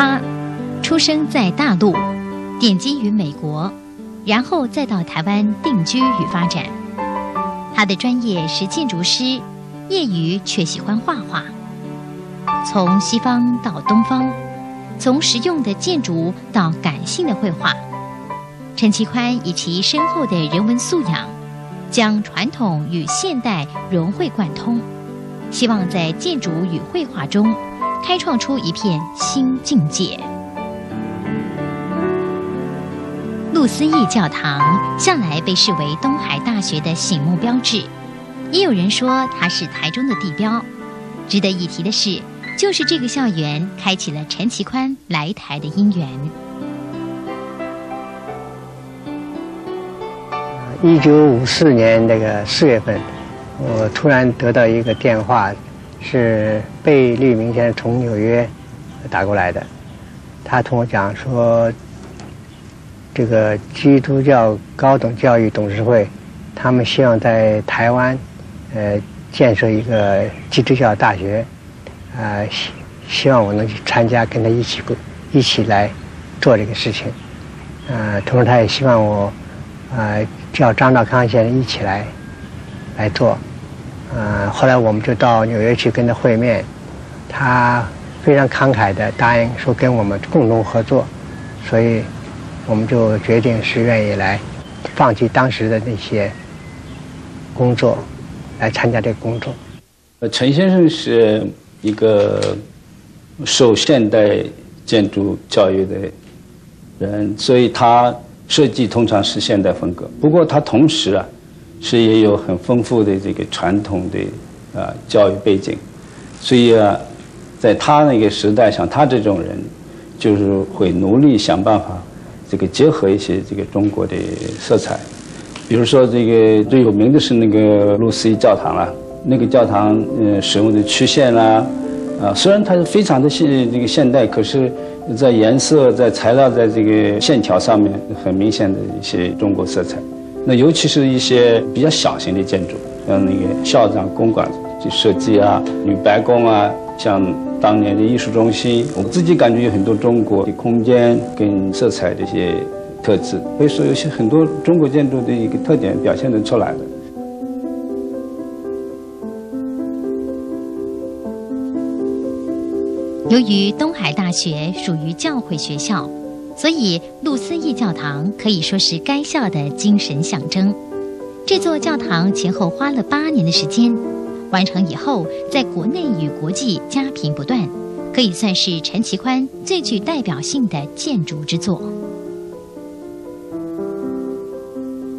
他出生在大陆，点击于美国，然后再到台湾定居与发展。他的专业是建筑师，业余却喜欢画画。从西方到东方，从实用的建筑到感性的绘画，陈其宽以其深厚的人文素养，将传统与现代融会贯通，希望在建筑与绘画中开创出一片新境界。路思义教堂向来被视为东海大学的醒目标志，也有人说它是台中的地标。值得一提的是。就是这个校园开启了陈其宽来台的姻缘。一九五四年那个四月份，我突然得到一个电话，是贝利明先生从纽约打过来的。他同我讲说，这个基督教高等教育董事会，他们希望在台湾，呃，建设一个基督教大学。啊，希希望我能去参加，跟他一起过，一起来做这个事情。啊，同时他也希望我啊叫张道康先生一起来来做。啊，后来我们就到纽约去跟他会面，他非常慷慨的答应说跟我们共同合作，所以我们就决定是愿意来放弃当时的那些工作，来参加这个工作。呃，陈先生是。一个受现代建筑教育的人，所以他设计通常是现代风格。不过他同时啊，是也有很丰富的这个传统的啊教育背景，所以啊，在他那个时代，像他这种人，就是会努力想办法这个结合一些这个中国的色彩。比如说，这个最有名的是那个路思义教堂了。那个教堂，呃，使用的曲线啦，啊，虽然它是非常的现这个现代，可是，在颜色、在材料、在这个线条上面，很明显的一些中国色彩。那尤其是一些比较小型的建筑，像那个校长公馆就设计啊，女白宫啊，像当年的艺术中心，我自己感觉有很多中国的空间跟色彩这些特质，可以说有些很多中国建筑的一个特点表现得出来的。由于东海大学属于教会学校，所以路思义教堂可以说是该校的精神象征。这座教堂前后花了八年的时间，完成以后，在国内与国际佳评不断，可以算是陈其宽最具代表性的建筑之作。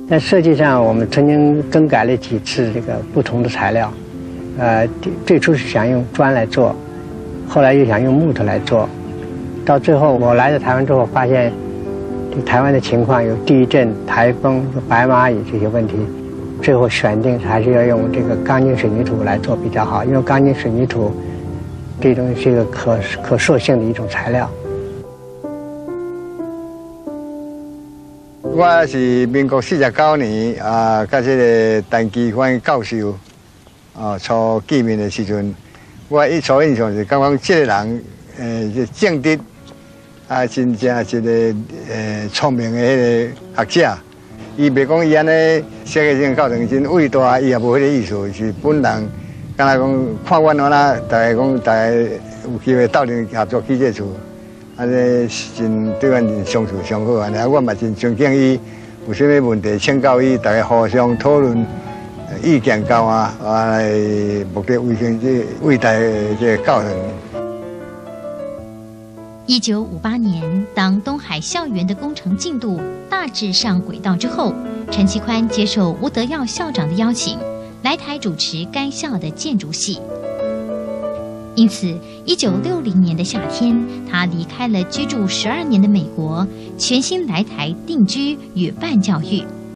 在设计上，我们曾经更改了几次这个不同的材料，呃，最初是想用砖来做。后来又想用木头来做，到最后我来到台湾之后，发现台湾的情况有地震、台风、白蚂蚁这些问题，最后选定还是要用这个钢筋水泥土来做比较好，因为钢筋水泥土这东西是一个可可塑性的一种材料。我是民国四十九年啊，跟这个陈基宽教授啊，初见面的时阵。我一初印象是感觉这个人，呃，正直，啊，真正一个呃聪明的迄个学者。伊别讲伊安尼设计性教程真伟大，伊也无迄个意思，是本人。敢若讲看阮我啦，大家讲大家有机会斗阵合作起这厝，安尼真对阮相处相好安尼。我嘛真尊敬伊，有啥物问题请教伊，大家互相讨论。意见高啊，啊，目的为先这伟大这教人。一九五八年，当东海校园的工程进度大致上轨道之后，陈其宽接受吴德耀校长的邀请，来台主持该校的建筑系。因此，一九六零年的夏天，他离开了居住十二年的美国，全心来台定居与办教育。